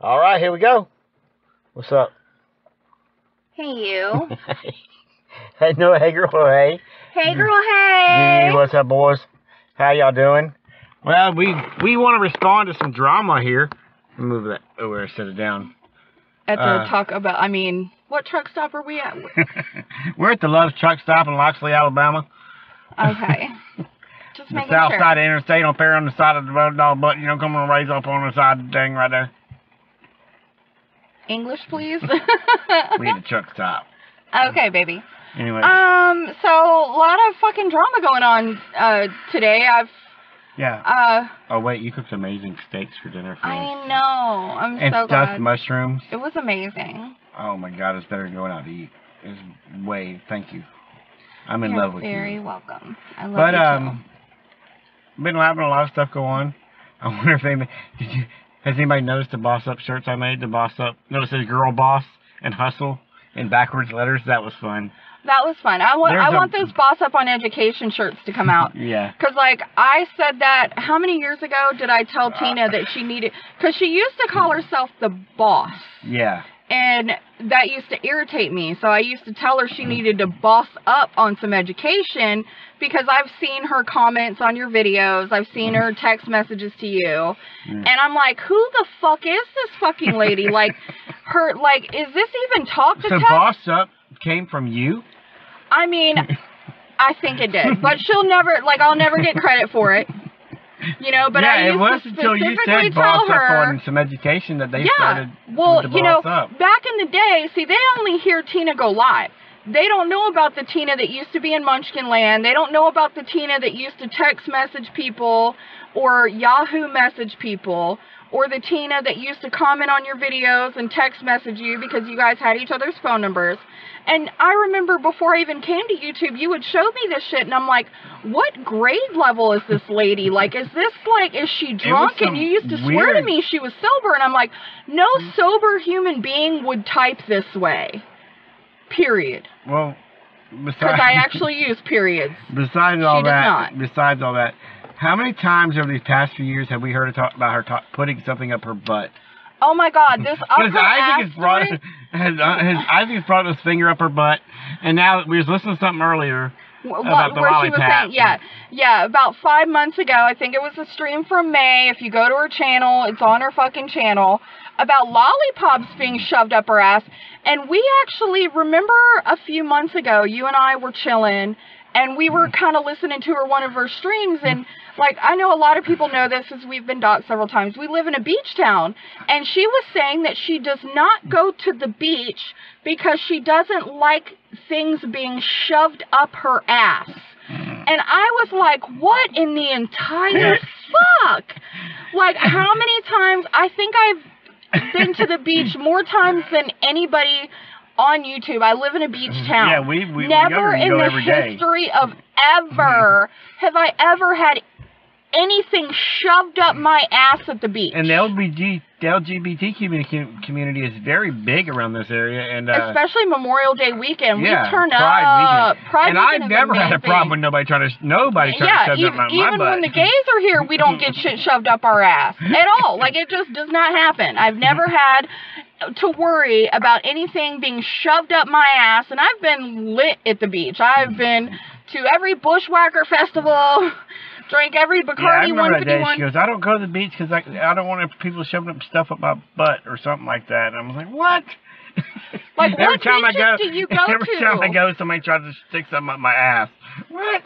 All right, here we go. What's up? Hey, you. hey, no, hey, girl, hey. hey, girl, hey. Hey, what's up, boys? How y'all doing? Well, we we want to respond to some drama here. Move that over, set it down. At the uh, talk about, I mean, what truck stop are we at? We're at the Love's Truck Stop in Loxley, Alabama. Okay. Just The making south sure. side of the interstate on fair on the side of the road, dog, but you know, come on, raise up on the side of the thing right there. English, please. We need the truck stop. okay, baby. Anyway, Um, so a lot of fucking drama going on uh today. I've yeah. uh Oh wait, you cooked amazing steaks for dinner for me. I know. I'm and so stuffed glad. mushrooms. It was amazing. Oh my god, it's better than going out to eat. It's way. Thank you. I'm in You're love with very You're very welcome. I love But you But um, been having a lot of stuff go on. I wonder if they did you has anybody noticed the boss up shirts I made? The boss up notice his girl boss and hustle in backwards letters. That was fun. That was fun. I want There's I a- want those boss up on education shirts to come out. Yeah. Cause like I said that how many years ago did I tell Tina that she needed? Cause she used to call herself the boss, Yeah. And that used to irritate me. So I used to tell her she needed to boss up on some education because I've seen her comments on your videos. I've seen her text messages to you, Mm. and I'm like, who the fuck is this fucking lady? like, her like, is this even talk to So text? boss up came from you. I mean, I think it did, but she'll never like I'll never get credit for it. You know, but yeah, I used it was to until you specifically said boss up her. on some education that they yeah, started well, you know, up. back in the day, see, they only hear Tina go live. They don't know about the Tina that used to be in Munchkin Land. They don't know about the Tina that used to text message people or Yahoo message people or the Tina that used to comment on your videos and text message you because you guys had each other's phone numbers. And I remember before I even came to YouTube, you would show me this shit, and I'm like, what grade level is this lady? Like, is this like, is she drunk? And you used to swear to me she was sober, and I'm like, no mm-hmm. sober human being would type this way. Period. Well, besides Because I actually use periods. Besides all that, besides all that, how many times over these past few years have we heard her talk about her ta- putting something up her butt? Oh my God, this upper Because Isaac has brought has, uh, has Isaac's brought his finger up her butt, and now we was listening to something earlier. Wh- about the where she was saying, yeah, yeah, about five months ago, I think it was a stream from May. If you go to her channel, it's on her fucking channel about lollipops being shoved up her ass. And we actually remember a few months ago, you and I were chilling, and we were mm-hmm. kind of listening to her one of her streams, and like I know a lot of people know this as we've been docked several times. We live in a beach town, and she was saying that she does not go to the beach because she doesn't like things being shoved up her ass. Mm-hmm. And I was like, what in the entire fuck? Like, how many times? I think I've been to the beach more times than anybody on YouTube. I live in a beach town. Yeah, we- we- never we in the every day. history of ever have I ever had anything shoved up my ass at the beach. And the LBG, the LGBT community, community is very big around this area, and uh, Especially Memorial Day weekend, yeah, we turn Pride up. weekend. Pride and weekend I've never had a problem with nobody trying to nobody trying yeah, to shove even, up my, my even butt. when the gays are here, we don't get shit shoved up our ass at all. Like it just does not happen. I've never had to worry about anything being shoved up my ass, and I've been lit at the beach. I've been to every bushwhacker festival, drank every yeah, I Bacardi day. 151. She goes, "I don't go to the beach because I, I don't want people shoving up stuff up my butt or something like that." And I was like, "What?" Like, every what time I go, do you go every to? time I go, somebody tries to stick something up my ass. What?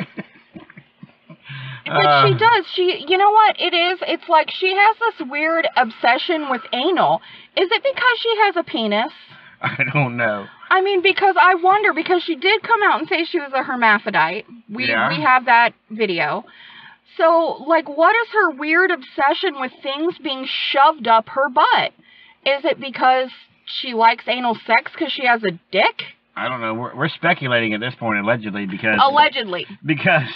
But Uh, she does. She, you know what it is? It's like she has this weird obsession with anal. Is it because she has a penis? I don't know. I mean, because I wonder because she did come out and say she was a hermaphrodite. We Yeah. we have that video. So, like, what is her weird obsession with things being shoved up her butt? Is it because she likes anal sex because she has a dick? I don't know. We're, we're speculating at this point, allegedly, because Allegedly. because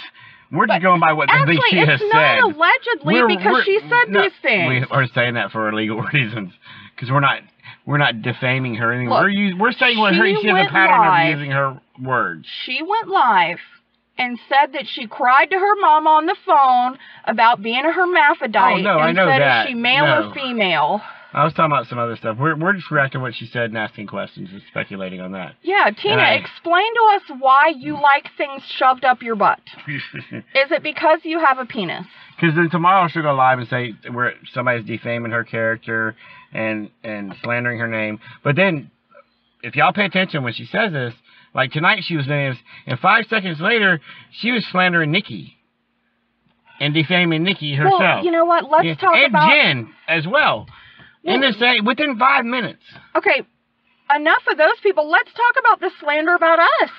we're just going by what the Actually, she has it's said. not allegedly We're- because we're- she said no, these things. We are saying that for legal reasons because we're not we're not defaming her. anything. Look, we're us- we're saying what her she has a pattern live. of using her words. she went live and said that she cried to her mom on the phone about being a hermaphrodite Oh, no, I and know said that. is she male No. or female. I was talking about some other stuff. We're we're just reacting to what she said and asking questions and speculating on that. Yeah, Tina, Right. explain to us why you like things shoved up your butt. Is it because you have a penis? Because then tomorrow she'll go live and say where somebody's defaming her character and and slandering her name. But then, if y'all pay attention when she says this, like tonight she was saying and five seconds later she was slandering Nikki and defaming Nikki herself. Well, you know what? Let's Yeah, talk and about. Jen as well. In the same within five minutes. Okay, enough of those people. Let's talk about the slander about us.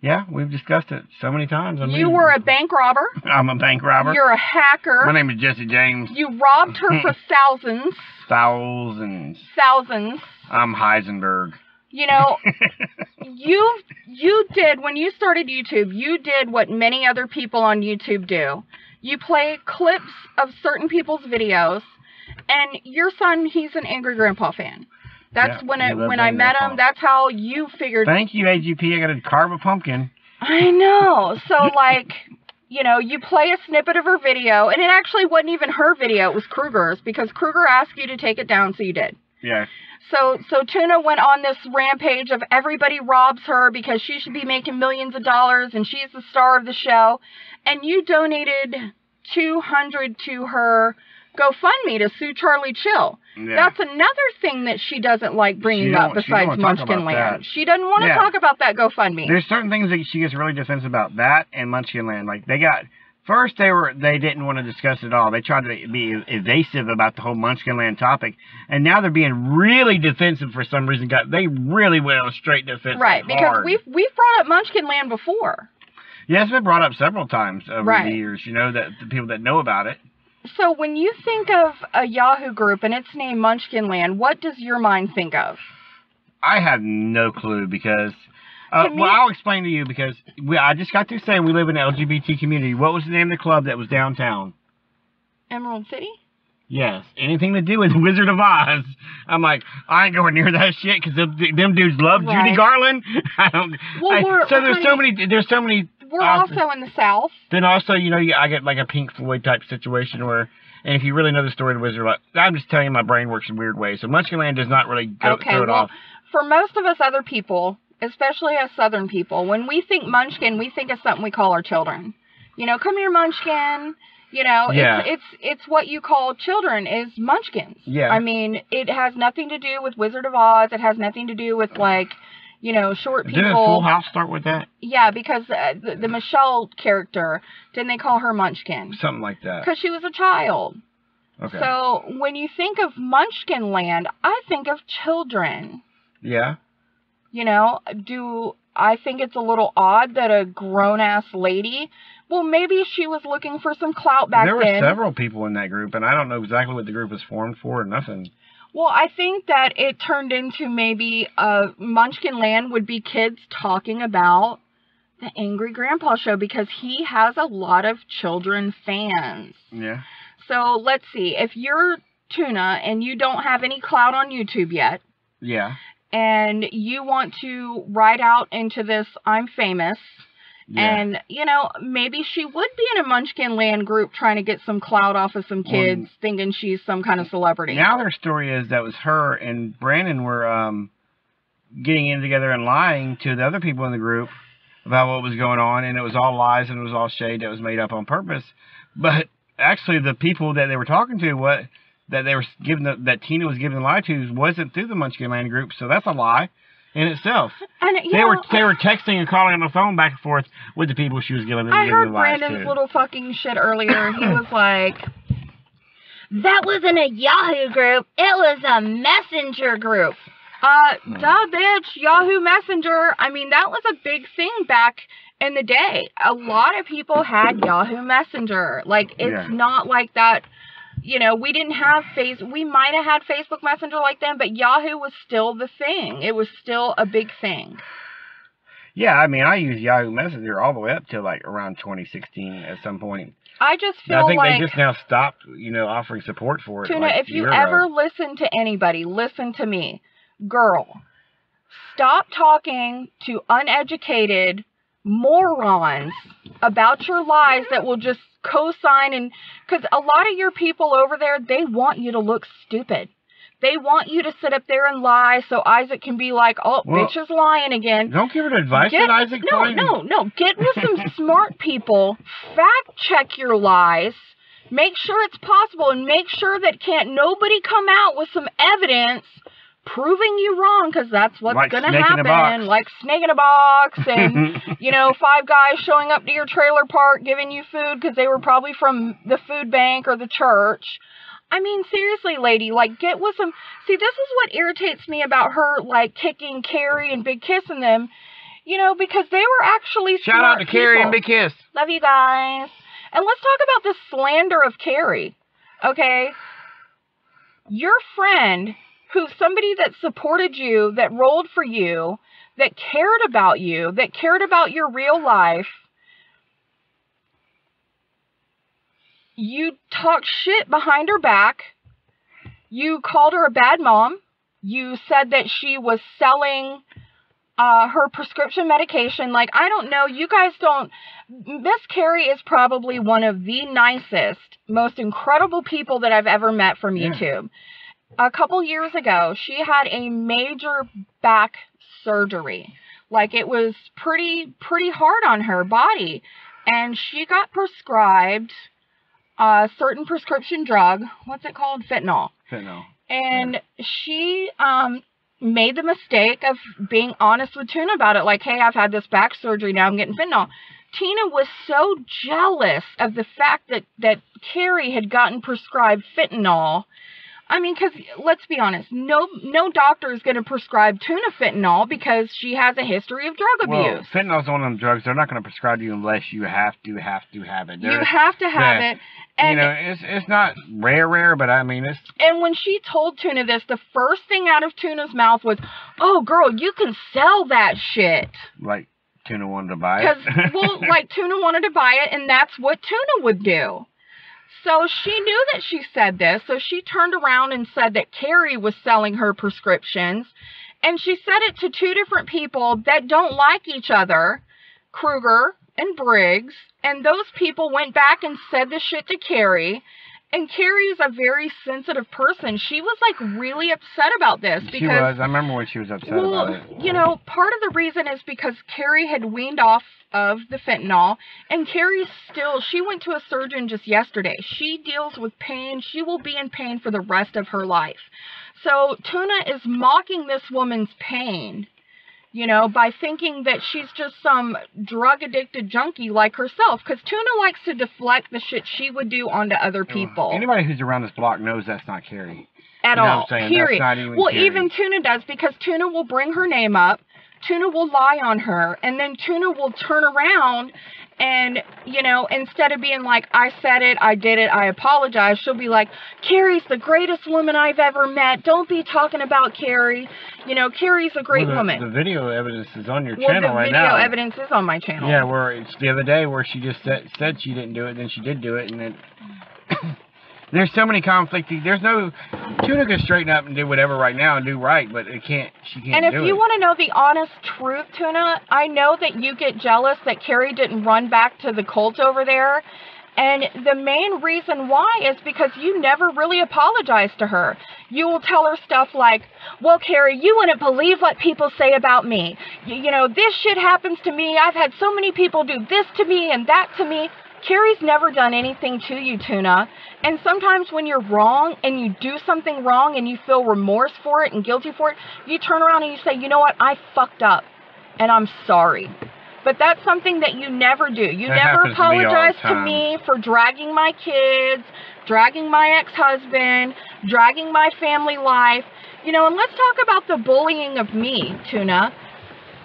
Yeah, we've discussed it so many times. I You were a bank robber. I'm a bank robber. You're a hacker. My name is Jesse James. You robbed her for thousands, Thousands. thousands. I'm Heisenberg. You know, you you did when you started YouTube. You did what many other people on YouTube do. You play clips of certain people's videos, and your son, he's an Angry Grandpa fan. That's Yeah, when he I when I met him. That's how you figured. Thank you, AGP. I got to carve a pumpkin. I know. So like, you know, you play a snippet of her video, and it actually wasn't even her video. It was Kruger's because Kruger asked you to take it down, so you did. Yeah. So so Tuna went on this rampage of everybody robs her because she should be making millions of dollars and she's the star of the show. And you donated two hundred to her GoFundMe to sue Charlie Chill. Yeah. That's another thing that she doesn't like bringing up don't- she don't besides Munchkin Land. that. She doesn't want to Yeah. talk about that GoFundMe. There's certain things that she gets really defensive about. That and Munchkin Land. Like they got first they were they didn't want to discuss it at all. They tried to be evasive about the whole Munchkin Land topic, and now they're being really defensive for some reason. Got they really went on straight defense. right, because hard. we've we've brought up Munchkin Land before. yeah, it's been brought up several times over Right. the years. You know that the people that know about it. So when you think of a Yahoo group and it's named Munchkin Land, what does your mind think of? I have no clue because. Uh, well, I'll explain to you because we, I just got through saying we live in an LGBT community. What was the name of the club that was downtown? Emerald City? Yes, anything to do with Wizard of Oz. I'm like, I ain't going near that shit because them, them dudes love Right. Judy Garland. I don't. Well, I- so there's so many. There's so many. We're uh, also in the South. Then also, you know, I get like a Pink Floyd type situation where, and if you really know the story of the Wizard of Oz, I'm just telling you, my brain works in weird ways. So Munchkinland does not really go Okay, throw it well, off. for most of us other people, especially us Southern people, when we think Munchkin, we think of something we call our children. You know, come here, Munchkin. You know, Yeah. it's it's it's what you call children is Munchkins. Yeah. I mean, it has nothing to do with Wizard of Oz. It has nothing to do with like, you know, short people. Didn't Full House start with that? Yeah, because uh, the, the Michelle character, didn't they call her Munchkin? Something like that. Because she was a child. Okay. So when you think of Munchkin Land, I think of children. yeah. You know, do I think it's a little odd that a grown ass lady? Well, maybe she was looking for some clout back then. there were then. several people in that group, and I don't know exactly what the group was formed for or nothing. Well, I think that it turned into maybe uh, Munchkin Land would be kids talking about the Angry Grandpa show because he has a lot of children fans. Yeah. So let's see. If you're Tuna and you don't have any clout on YouTube yet, Yeah. and you want to ride out into this I'm famous, Yeah. and you know, maybe she would be in a Munchkin Land group trying to get some clout off of some kids, Well, thinking she's some kind of celebrity. Now their story is that was her and Brandon were um, getting in together and lying to the other people in the group about what was going on, and it was all lies and it was all shade that was made up on purpose. But actually, the people that they were talking to, what that they were giving the, that Tina was giving the lie to, wasn't through the Munchkin Land group, so that's a lie in itself. and you They know, were they were texting and calling on the phone back and forth with the people she was giving, I heard Brandon's to. little fucking shit earlier. He was like, "That wasn't a Yahoo group. It was a Messenger group." Uh, Hmm. duh, bitch. Yahoo Messenger. I mean, that was a big thing back in the day. A lot of people had Yahoo Messenger. Like, it's Yeah. not like that. You know, we didn't have face. We might have had Facebook Messenger like then, but Yahoo was still the thing. It was still a big thing. Yeah, I mean, I used Yahoo Messenger all the way up to like around 2016 at some point. I just feel And I think like they just now stopped, you know, offering support for it. Tuna, like, if you ever listen to anybody, listen to me. Girl, stop talking to uneducated morons about your lies that will just co-sign and because a lot of your people over there they want you to look stupid they want you to sit up there and lie so isaac can be like oh Well- bitch is lying again Don't give her advice Get- that Isaac no, no, no. Get with some smart people. Fact check your lies. Make sure it's possible, and make sure that can't nobody come out with some evidence proving you wrong, because that's what's Like in a happen. Like snake in a box, and you know, five guys showing up to your trailer park giving you food because they were probably from the food bank or the church. I mean, seriously, lady, like, get with some. See, this is what irritates me about her, like, kicking Carrie and Big Kiss and them, you know, because they were actually Shout out to Carrie and Big Kiss. Love you guys. And let's talk about the slander of Carrie, okay? Your friend, who's somebody that supported you, that rolled for you, that cared about you, that cared about your real life, you talked shit behind her back. You called her a bad mom. You said that she was selling uh, her prescription medication. Like, I don't know. You guys don't. Miss Carrie is probably one of the nicest, most incredible people that I've ever met from Yeah. YouTube. A couple years ago, she had a major back surgery. Like it was pretty pretty hard on her body, and she got prescribed a certain prescription drug. What's it called? Fentanyl Fentanyl. and she um made the mistake of being honest with Tuna about it. Like, hey, I've had this back surgery now. I'm getting fentanyl. Tina was so jealous of the fact that that Carrie had gotten prescribed fentanyl. I mean, because let's be honest, no no doctor is going to prescribe Tuna fentanyl because she has a history of drug Well, abuse. fentanyl's one of them drugs they're not going to prescribe to you unless you have to have to have it. you have to have yeah. it. And you know, it's it's not rare, rare, but I mean, it's And when she told Tuna this, the first thing out of Tuna's mouth was, "Oh, girl, you can sell that shit." like Tuna wanted to buy it. Because well, like Tuna wanted to buy it, and that's what Tuna would do. So she knew that she said this, so she turned around and said that Carrie was selling her prescriptions, and she said it to two different people that don't like each other, Kruger and Briggs, and those people went back and said the shit to Carrie. And Carrie is a very sensitive person. She was like really upset about this because she was. I remember when she was upset about well, it. you know, part of the reason is because Carrie had weaned off of the fentanyl, and Carrie still, she went to a surgeon just yesterday. She deals with pain. She will be in pain for the rest of her life. So Tuna is mocking this woman's pain, you know, by thinking that she's just some drug addicted junkie like herself. Because Tuna likes to deflect the shit she would do onto other people Anybody who's around this block knows that's not Carrie. at You know all. I'm saying? Period. That's not even well, Carrie. even Tuna does because Tuna will bring her name up. Tuna will lie on her, and then Tuna will turn around and, you know, instead of being like, I said it, I did it, I apologize, she'll be like, Carrie's the greatest woman I've ever met. Don't be talking about Carrie. You know, Carrie's a great Well, the, woman. The video evidence is on your well, channel the right video now. evidence is on my channel. Yeah, where it's the other day where she just said, said she didn't do it, then she did do it, and then there's so many conflicting. There's no Tuna can straighten up and do whatever right now and do right, but it can't. She can't And if you it. want to know the honest truth, Tuna, I know that you get jealous that Carrie didn't run back to the cult over there. And the main reason why is because you never really apologized to her. You will tell her stuff like, Well, Carrie, you wouldn't believe what people say about me. You, you know, this shit happens to me. I've had so many people do this to me and that to me. Carrie's never done anything to you, Tuna. And sometimes when you're wrong and you do something wrong and you feel remorse for it and guilty for it, you turn around and you say, you know what, I fucked up and I'm sorry. But that's something that you never do. You That never happens to me apologize to me for dragging my kids, dragging my ex husband, dragging my family life. You know, and let's talk about the bullying of me, Tuna.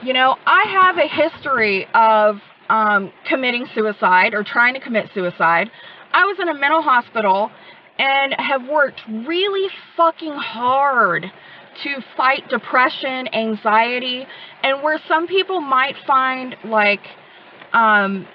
You know, I have a history of um, committing suicide or trying to commit suicide. I was in a mental hospital and have worked really fucking hard to fight depression, anxiety, and where some people might find like um,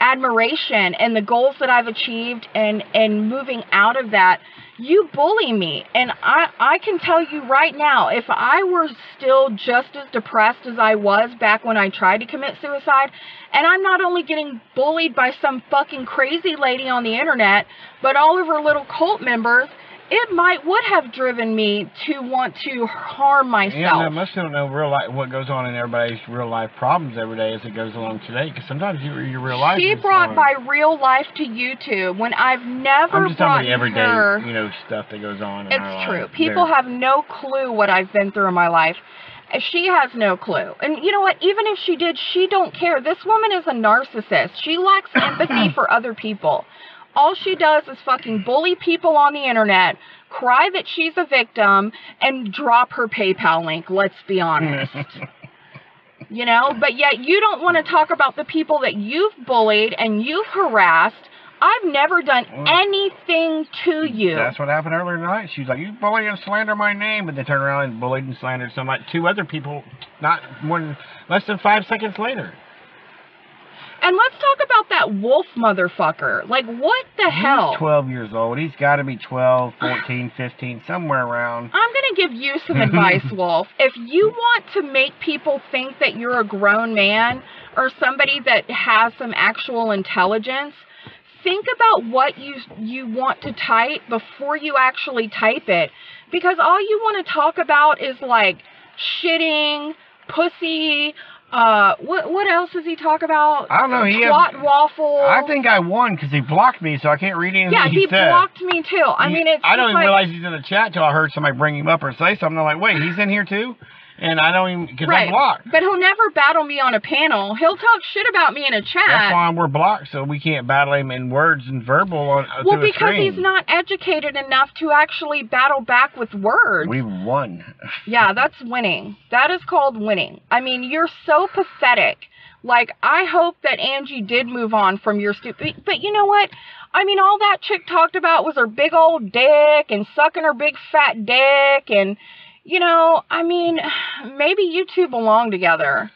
admiration and the goals that I've achieved and and moving out of that, you bully me. And I I can tell you right now, if I were still just as depressed as I was back when I tried to commit suicide, and I'm not only getting bullied by some fucking crazy lady on the internet, but all of her little cult members, it might would have driven me to want to harm myself. Yeah, no, most don't know real life what goes on in everybody's real life problems every day as it goes along today. Because sometimes you, your real life. She brought my real life to YouTube when I've never I'm just talking about everyday, her. you know, stuff that goes on. It's true. lives. People have no clue what I've been through in my life. Uh, she has no clue. And you know what? Even if she did, she don't care. This woman is a narcissist. She lacks empathy for other people. All she does is fucking bully people on the internet, cry that she's a victim, and drop her PayPal link. Let's be honest. you know, but yet you don't want to talk about the people that you've bullied and you've harassed. I've never done anything to you. That's what happened earlier tonight. She was like, "You bully and slander my name," And they turned around and bullied and slandered some like two other people, not more than less than five seconds later. And let's talk about that wolf motherfucker. Like, what the hell? He's 12 years old. He's got to be 12, 14, 15, somewhere around. I'm going to give you some advice, Wolf. If you want to make people think that you're a grown man or somebody that has some actual intelligence, think about what you you want to type before you actually type it because all you want to talk about is like shitting, pussy, uh what what else does he talk about? I don't know. He has, Twat waffle. I think I won because he blocked me, so I can't read anything Yeah, he, he said. blocked me too. I He- mean, it's I don't even like, realize he's in the chat till I heard somebody bring him up or say something. I'm like, wait, he's in here too, and I don't even because right. I'm blocked. But he'll never battle me on a panel. He'll talk shit about me in a chat. That's why we're blocked, so we can't battle him in words and verbal on uh, Well, through a because he's not educated enough to actually battle back with words. We won. Yeah, that's winning. That is called winning. I mean, you're so pathetic. Like, I hope that Angie did move on from your stupid. But you know what? I mean, all that chick talked about was her big old dick and sucking her big fat dick. And, you know, I mean, maybe you two belong together.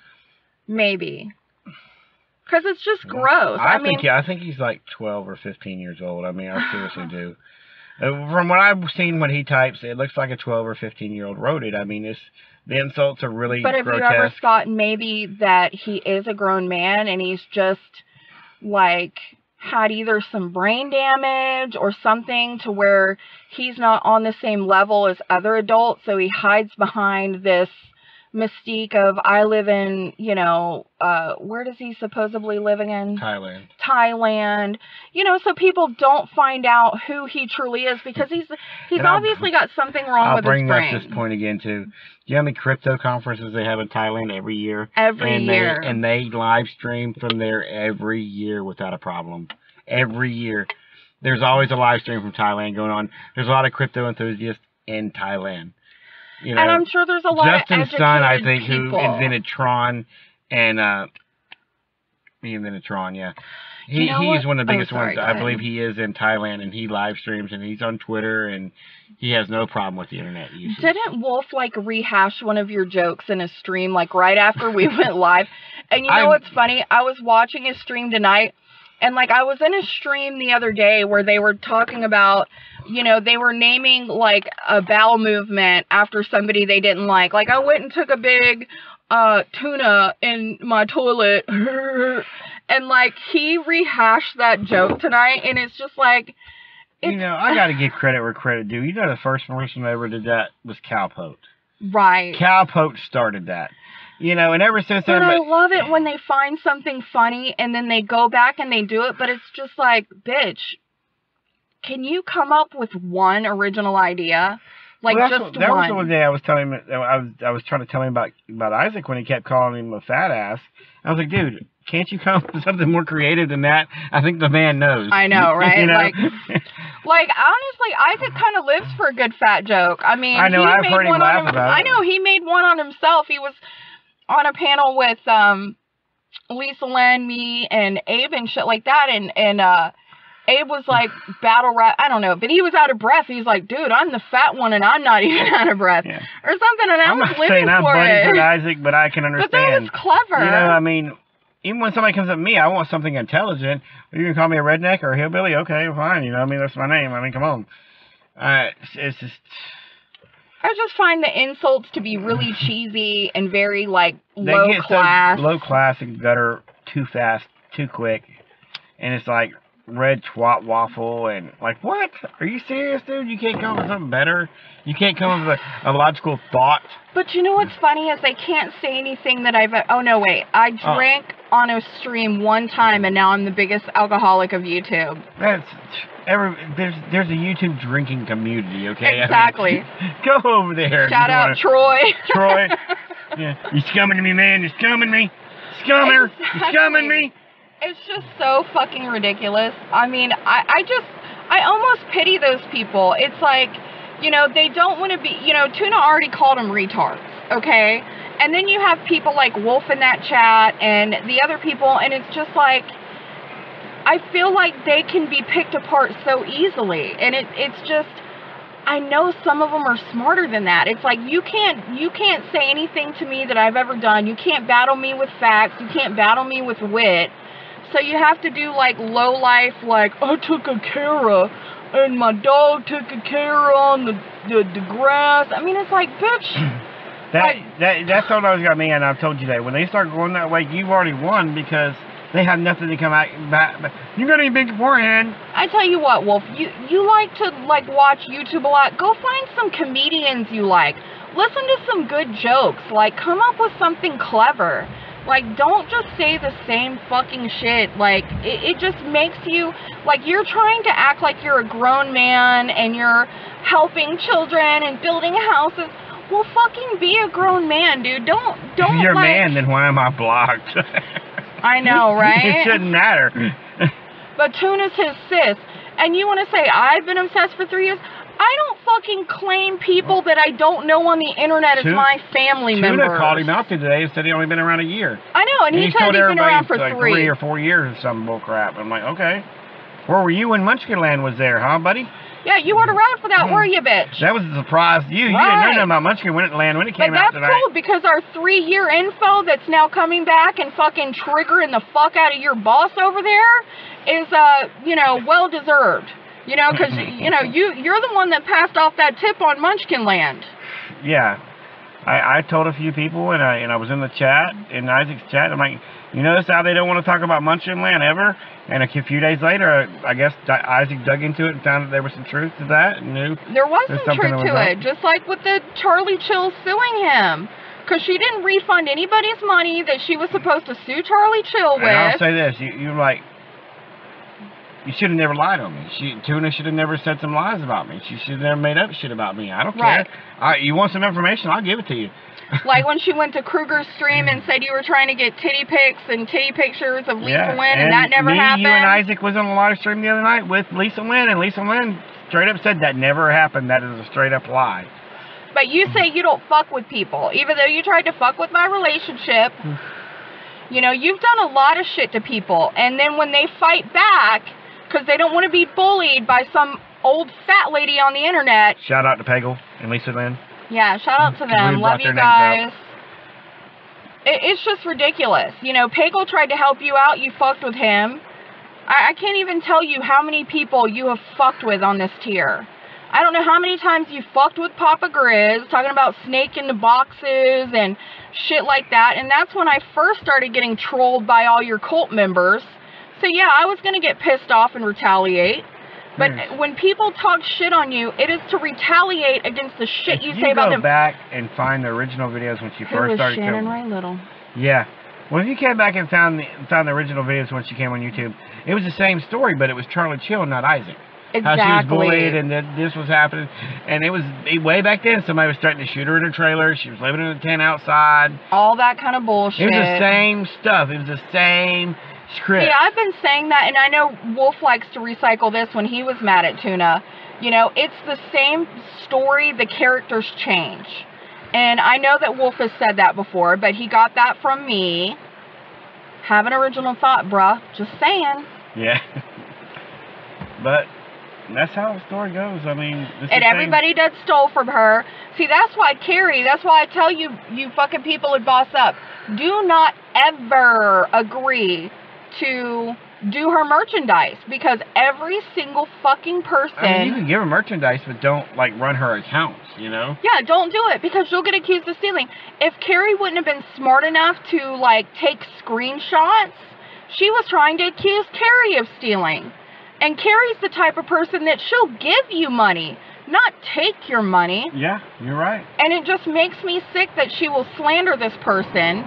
Maybe. Because it's just gross. I, I, mean, think yeah, I think he's like 12 or 15 years old. I mean, I seriously do. Uh, From what I've seen when he types, it looks like a 12 or 15 year old wrote it. I mean, it's the insults are really But have you ever thought maybe that he is a grown man and he's just like had either some brain damage or something to where he's not on the same level as other adults, so he hides behind this mystique of I live in, you know, uh where does he supposedly live again? Thailand. Thailand. You know, so people don't find out who he truly is because he's he's I'll- obviously got something wrong I'll with bring up this point again too. Do you know how many crypto conferences they have in Thailand every year? Every and year. They, and they live stream from there every year without a problem. Every year. There's always a live stream from Thailand going on. There's a lot of crypto enthusiasts in Thailand. You know, and I'm sure there's a lot Justin of educated Sun, I think, who invented Tron, and uh, he invented Tron. Yeah, he You know he's what? one of the Oh, biggest sorry, ones. I believe he is in Thailand, and he live streams, and he's on Twitter, and he has no problem with the internet usage. Didn't Wolf like rehash one of your jokes in a stream like right after we went live? And you know I'm- what's funny? I was watching his stream tonight and like I was in a stream the other day where they were talking about, you know, they were naming like a bowel movement after somebody they didn't like. Like I went and took a big uh tuna in my toilet and like he rehashed that joke tonight and it's just like you know, I got to give credit where credit due. You know, the first person that ever did that was Cowpote. right. Cowpote started that. You know, and ever since then, But I love it when they find something funny and then they go back and they do it, but it's just like, bitch, can you come up with one original idea? Like well, just what- that was the one. one day I was telling him. I was I was trying to tell him about about Isaac when he kept calling him a fat ass. I was like, dude, can't you come up with something more creative than that? I think the man knows. I know, right? you know? Like, Like honestly, Isaac kind of lives for a good fat joke. I mean, I know, he I've made heard him laugh on him- about I know he made one on himself. He was on a panel with um Lisa Lynn, me, and Abe and shit like that, and and uh. Abe was like battle rap. I don't know, but he was out of breath. He's like, "Dude, I'm the fat one, and I'm not even out of breath, Yeah. or something." And I I'm was not living saying I'm for buddies it. with Isaac, but I can understand. But that was clever. You know, I mean, even when somebody comes up to me, I want something intelligent. You can call me a redneck or a hillbilly. Okay, fine. You know, I mean, that's my name. I mean, come on. Uh, it's, it's just. I just find the insults to be really cheesy and very like They low get class. so low class and gutter too fast, too quick, and it's like red twat waffle and like what? Are you serious, dude? You can't come up with something better. You can't come up with a, a logical thought. But you know what's funny is I can't say anything that I've. Oh no, wait! I Oh. drank on a stream one time, and now I'm the biggest alcoholic of YouTube. That's every there's there's a YouTube drinking community. Okay, I mean, Exactly. go over there. Shout out wanna- Troy. Troy. Yeah, you scumming to me, man. You're scumming me. Scummer. You scumming me. It's just so fucking ridiculous. I mean, I, I just, I almost pity those people. It's like, you know, they don't want to be, you know, Tuna already called them retards, okay? And then you have people like Wolf in that chat and the other people, and it's just like, I feel like they can be picked apart so easily. And it, it's just, I know some of them are smarter than that. It's like you can't you can't say anything to me that I've ever done. You can't battle me with facts. You can't battle me with wit. So you have to do like low life, like I took a Kara and my dog took a Kara on the, the the grass. I mean, it's like, bitch. That Like- that that's what always got me, and I've told you that when they start going that way, you've already won because they have nothing to come out back. back. You got any big beforehand? I tell you what, Wolf, you you like to like watch YouTube a lot. Go find some comedians you like. Listen to some good jokes. Like come up with something clever. Like don't just say the same fucking shit. Like it, it just makes you like you're trying to act like you're a grown man and you're helping children and building houses. Well, fucking be a grown man, dude. Don't don't if you're a man, then why am I blocked? I know, right? it shouldn't matter. But Tuna's his sis. And you want to say, I've been obsessed for three years? I don't fucking claim people that I don't know on the internet as Tuna- my family Tuna members. called him out today and said he only been around a year. I know, and, he he's said he's been around for like three. or four years or some bull crap. I'm like, okay. Where were you when Munchkinland was there, huh, buddy? Yeah, you weren't around for that, Hmm. were you, bitch? That was a surprise to you. You didn't know Right. nothing about Munchkinland when it But came out that's cool because our three year info that's now coming back and fucking triggering the fuck out of your boss over there is, uh, you know, well deserved. You know, because, you know, you, you're the one that passed off that tip on Munchkin Land. Yeah. I, I told a few people, and I and I was in the chat, in Isaac's chat. I'm like, you notice how they don't want to talk about Munchkin Land ever? And a few days later, I guess Isaac dug into it and found that there was some truth to that, and knew. There was some truth that to was it, just like with the Charlie Chill suing him. Because she didn't refund anybody's money that she was supposed to sue Charlie Chill with. And I'll say this: you you're like, you should have never lied on me. She Tuna should have never said some lies about me. She should have never made up shit about me. I don't Right. care. I, you want some information? I'll give it to you. like when she went to Kruger's stream and said you were trying to get titty pics and titty pictures of Lisa yeah, Lynn, and, that never me, happened. You and Isaac was on a live stream the other night with Lisa Lynn, and Lisa Lynn straight up said that never happened. That is a straight up lie. But you say you don't fuck with people, even though you tried to fuck with my relationship. You know, you've done a lot of shit to people, and then when they fight back, because they don't want to be bullied by some old fat lady on the internet, Shout out to Peggle and Lisa Lynn. Yeah, shout out to them. brought Love you guys. It, it's just ridiculous. You know, Pagel tried to help you out. You fucked with him. I, I can't even tell you how many people you have fucked with on this tier. I don't know how many times you fucked with Papa Grizz, talking about snake in the boxes and shit like that. And that's when I first started getting trolled by all your cult members. So yeah, I was gonna get pissed off and retaliate. But Hmm. when people talk shit on you, it is to retaliate against the shit if you you say about them. go back and find the original videos when she Who first was started Shannon Ray Little? Yeah. Well, if you came back and found the found the original videos when she came on YouTube, it was the same story, but it was Charlie Chill, not Isaac. Exactly. How she was bullied and that this was happening, and it was way back then. Somebody was threatening to shoot her in her trailer. She was living in a tent outside. all that kind of bullshit. It was the same stuff. It was the same script. See, I've been saying that, and I know Wolf likes to recycle this when he was mad at Tuna. You know, it's the same story, the characters change. And I know that Wolf has said that before, but he got that from me. Have an original thought, bruh. Just saying. Yeah. but that's how the story goes. I mean, this is and everybody that stole from her. See, that's why Carrie. That's why I tell you, you fucking people at Boss Up, do not ever agree to do her merchandise because every single fucking person. I mean, you can give her merchandise, but don't like run her accounts. You know. Yeah, don't do it because you'll get accused of stealing. If Carrie wouldn't have been smart enough to like take screenshots, she was trying to accuse Carrie of stealing. And Carrie's the type of person that she'll give you money, not take your money. Yeah, you're right. And it just makes me sick that she will slander this person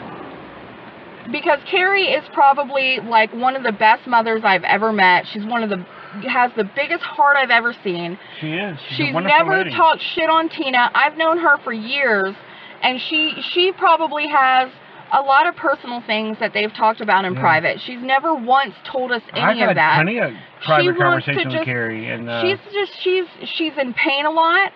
because Carrie is probably like one of the best mothers I've ever met. She's one of the has the biggest heart I've ever seen. She is. She's, She's never lady. talked shit on Tina. I've known her for years, and she she probably has a lot of personal things that they've talked about in Yeah. private. She's never once told us I've any had of that. plenty of private to conversations with Carrie, and uh, She's just she's she's in pain a lot.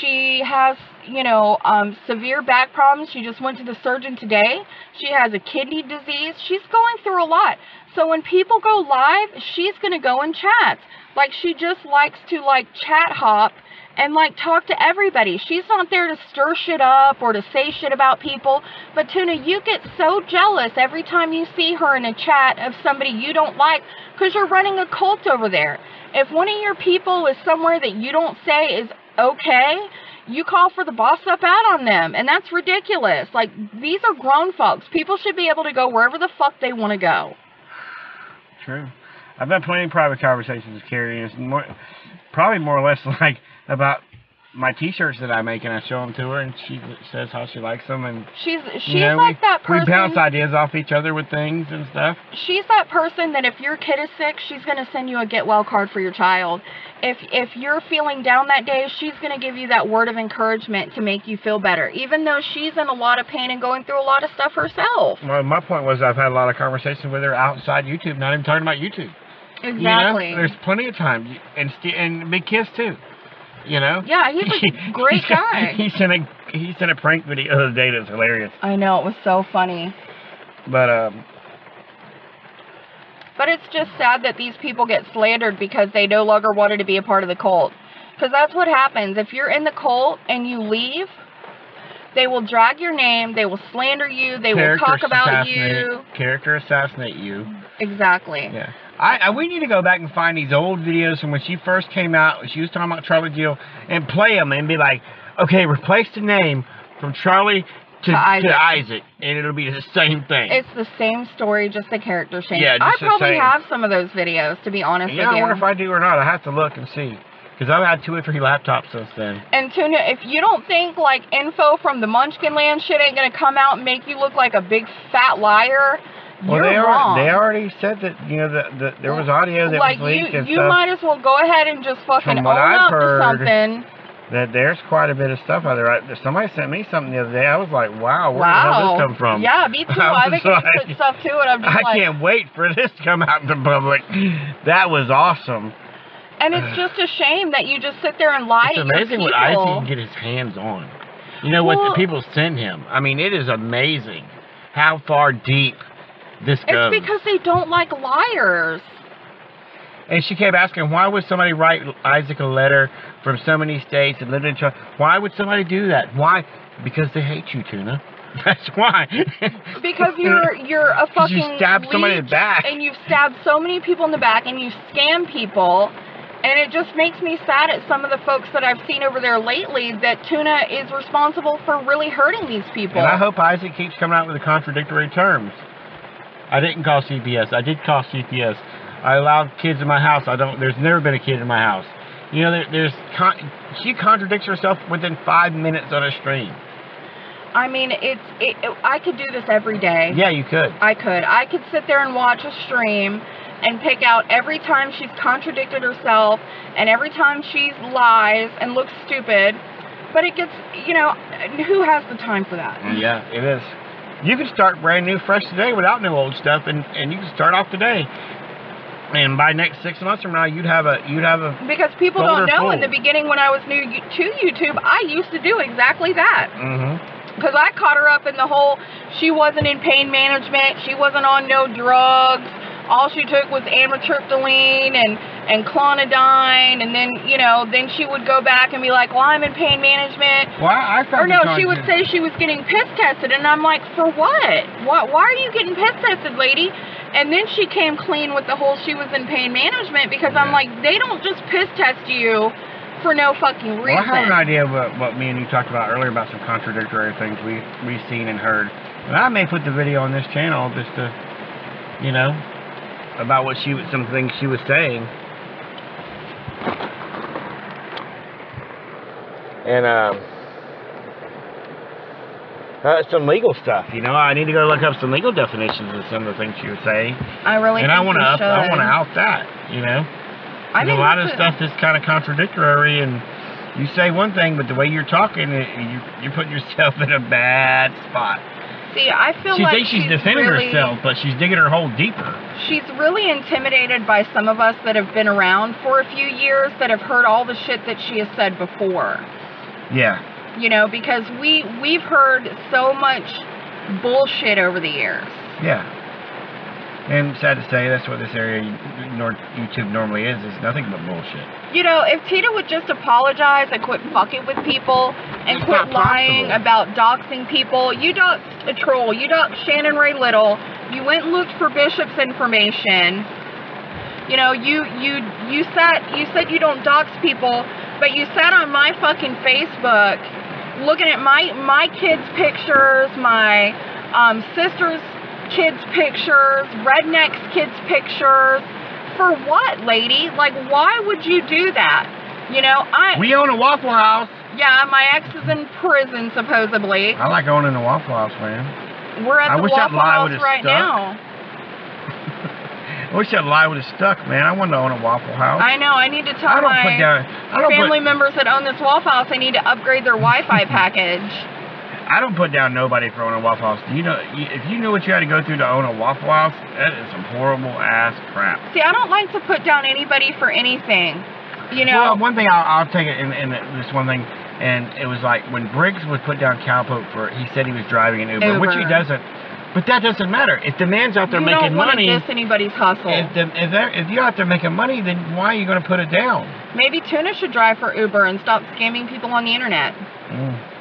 She has you know um, severe back problems. She just went to the surgeon today. She has a kidney disease. She's going through a lot. So when people go live, she's gonna go and chat. Like she just likes to like chat hop and like talk to everybody. She's not there to stir shit up or to say shit about people. But Tuna, you get so jealous every time you see her in a chat of somebody you don't like because you're running a cult over there. If one of your people is somewhere that you don't say is okay, you call for the boss up out on them. And that's ridiculous. Like, these are grown folks. People should be able to go wherever the fuck they want to go. True. I've had plenty of private conversations with Carrie, it's more, probably more or less like about my T-shirts that I make, and I show them to her, and she says how she likes them, and She's she's you know, like we, that person. we bounce ideas off each other with things and stuff. she's that person that if your kid is sick, she's going to send you a get well card for your child. If if you're feeling down that day, she's going to give you that word of encouragement to make you feel better, even though she's in a lot of pain and going through a lot of stuff herself. Well, my point was I've had a lot of conversations with her outside YouTube, not even talking about YouTube. You know? Exactly. There's plenty of time, and and Big Kiss too. You know. yeah, he's a great guy. He sent a he sent a prank video the other day that's hilarious. I know it was so funny. But um, But it's just sad that these people get slandered because they no longer wanted to be a part of the cult. Because that's what happens. If you're in the cult and you leave, they will drag your name, they will slander you, they will talk about you. Character assassinate you. Exactly. Yeah. I, I we need to go back and find these old videos from when she first came out. She was talking about Charlie Chill and play them and be like, okay, replace the name from Charlie to, To Isaac. to Isaac, and it'll be the same thing. It's the same story, just the character change. Yeah, I probably have some of those videos, to be honest yeah, with I you. wonder if I do or not. I have to look and see. Because I've had two or three laptops since then. And Tuna, if you don't think like info from the Munchkin Land shit ain't gonna come out and make you look like a big fat liar, Well, you're they, wrong. Already, they already said that, you know, that the, there was audio that like was leaked you, and you stuff. might as well go ahead and just fucking From own what I've up heard, to something. that there's quite a bit of stuff out there. I, somebody sent me something the other day. I was like, wow, where the hell wow. did this come from? Yeah, me too. I I was think it's like- put stuff too, it. I'm just I like, can't wait for this to come out in the public. That was awesome. and it's just a shame that you just sit there and lie It's to your amazing what people. Isaac can get his hands on. You know what the people send him. I mean, it is amazing how far deep this goes. It's because they don't like liars. And she kept asking, why would somebody write Isaac a letter from so many states and live in China? Why would somebody do that? Why? Because they hate you, Tuna. That's why. Because you're you're a fucking you stabbed somebody in the back. and you've stabbed so many people in the back and you scam people and it just makes me sad at some of the folks that I've seen over there lately that Tuna is responsible for really hurting these people. And I hope Isaac keeps coming out with the contradictory terms. I didn't call CPS. I did call CPS. I allowed kids in my house. I don't. There's never been a kid in my house. You know, there, there's con- she contradicts herself within five minutes on a stream. I mean, it's it, it, I could do this every day. Yeah, you could. I could. I could sit there and watch a stream and pick out every time she's contradicted herself and every time she lies and looks stupid. But it gets, you know, who has the time for that? Yeah, it is. You can start brand new, fresh today without no old stuff, and, and you can start off today. And by next six months from now, you'd have a you'd have a. Because people don't know in the beginning when I was new to YouTube, I used to do exactly that. Mm-hmm. Because I caught her up in the whole, she wasn't in pain management, she wasn't on no drugs, all she took was amitriptyline, and and clonidine, and then you know, then she would go back and be like, "Well, I'm in pain management." Well, I, I Or no, she would say she was getting piss tested, and I'm like, for what? What? Why are you getting piss tested, lady? And then she came clean with the whole she was in pain management because I'm like, they don't just piss test you for no fucking Well, reason. I have an idea of what, what me and you talked about earlier about some contradictory things we we've seen and heard. And I may put the video on this channel just to, you know, about what she was, some things she was saying. And um, uh, some legal stuff. You know, I need to go look up some legal definitions of some of the things she was saying. I really and I want to you up, I want to out that. You know. I There's think a lot of that's stuff that's kind of contradictory, and you say one thing, but the way you're talking, you you're putting yourself in a bad spot. See, I feel She like thinks she's, defending really, herself, but she's digging her hole deeper. She's really intimidated by some of us that have been around for a few years that have heard all the shit that she has said before. Yeah, You know, because we we've heard so much bullshit over the years. yeah. And sad to say, that's what this area, YouTube normally is, is nothing but bullshit. You know, if Tita would just apologize and quit fucking with people and It's quit lying possible. about doxing people, you doxed a troll, you doxed Shannon Ray Little, you went and looked for Bishop's information. You know, you you you sat you said you don't dox people, but you sat on my fucking Facebook looking at my my kids' pictures, my um, sister's kids' pictures, redneck's kids' pictures. For what, lady? Like, why would you do that? You know, I We own a Waffle House. yeah, my ex is in prison supposedly. I like owning a Waffle House, man. We're at I the Waffle House right stuck. now. I wish that lie would have stuck, man. I wanted to own a Waffle House. I know. I need to tell I don't my put down. I don't family put. members that own this Waffle House they need to upgrade their Wi-Fi package. I don't put down nobody for owning a Waffle House. You know? If you knew what you had to go through to own a Waffle House, that is some horrible ass crap. See, I don't like to put down anybody for anything. You know, Well, one thing I'll, I'll take it in, in this one thing, and it was like when Briggs would put down Cowpoke for, he said he was driving an Uber, which he doesn't. But that doesn't matter. If the man's out there you making don't want money, to diss anybody's hustle. if, the, if, if you're out there making money, then why are you going to put it down? Maybe Tuna should drive for Uber and stop scamming people on the internet. Mm.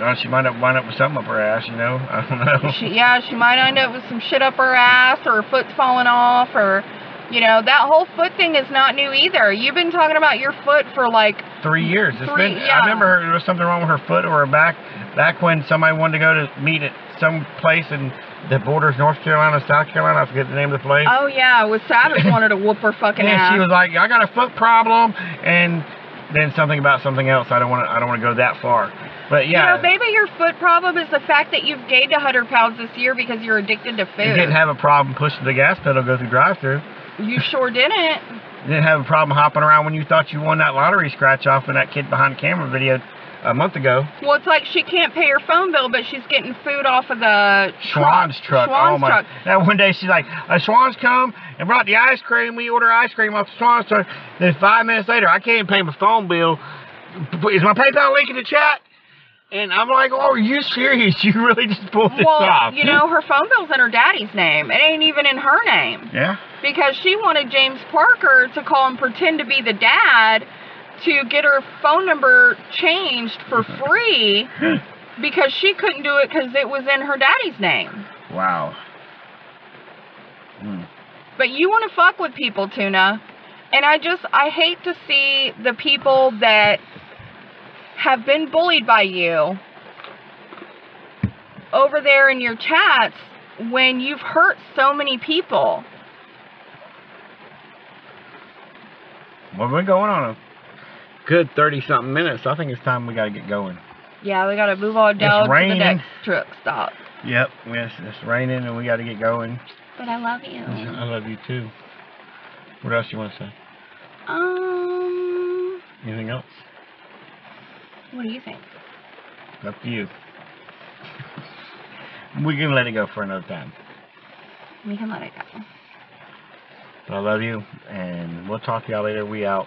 Well, she might wind up with something up her ass, you know. I don't know. She, yeah, she might end up with some shit up her ass, or her foot's falling off, or, you know, that whole foot thing is not new either. You've been talking about your foot for like, Three years. It's Three- been. yeah. I remember her, there was something wrong with her foot or her back. Back when somebody wanted to go to meet at some place in that borders, North Carolina, South Carolina. I forget the name of the place. oh yeah, with Savage wanted to whoop her fucking and ass. she was like, "I got a foot problem," and then something about something else. I don't want to. I don't want to go that far. But yeah, You know, maybe your foot problem is the fact that you've gained 100 pounds this year because you're addicted to food. you didn't have a problem pushing the gas pedal go through drive-through. you sure didn't. You didn't have a problem hopping around when you thought you won that lottery scratch off in that kid behind the camera video a month ago. Well, it's like she can't pay her phone bill, but she's getting food off of the Schwan's truck. Schwan's oh my! truck. That one day she's like, uh, "Schwan's come and brought the ice cream. We order ice cream off the Schwan's truck." Then five minutes later, I can't pay my phone bill. Is my PayPal link in the chat? And I'm like, "Oh, are you serious? You really just pulled this Well, off?" you know, her phone bill's in her daddy's name. It ain't even in her name. Yeah. Because she wanted James Parker to call and pretend to be the dad to get her phone number changed for free because she couldn't do it because it was in her daddy's name. wow. Hmm. But you want to fuck with people, Tuna. And I just, I hate to see the people that have been bullied by you over there in your chats when you've hurt so many people. Well, we're going on a good thirty something minutes. I think it's time we got to get going. Yeah, we gotta move on down to the next truck stop. Yep. Yes, it's raining and we got to get going. But I love you. I love you too. What else you want to say? Um, Anything else? What do you think? Up to you. We can let it go for another time. We can let it go. But I love you, and we'll talk to y'all later. We out.